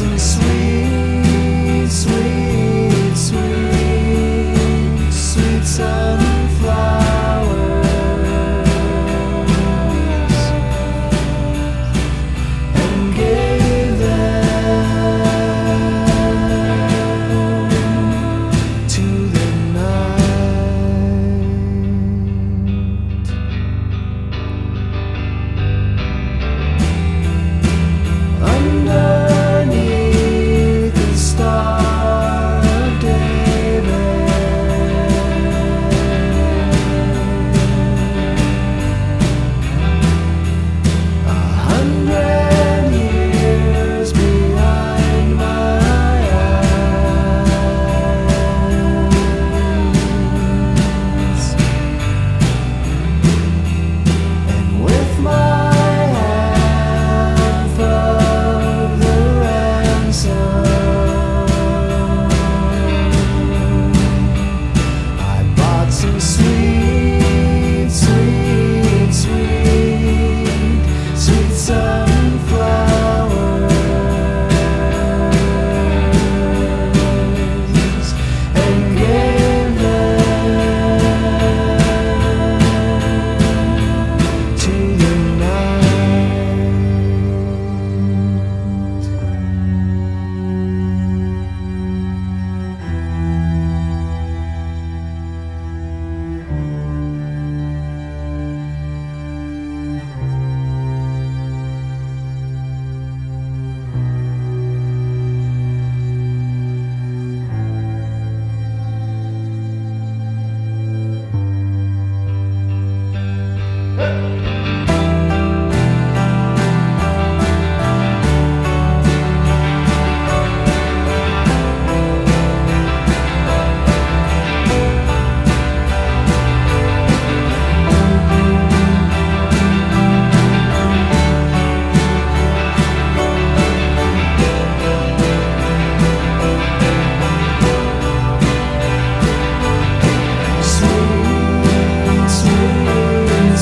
and sweet.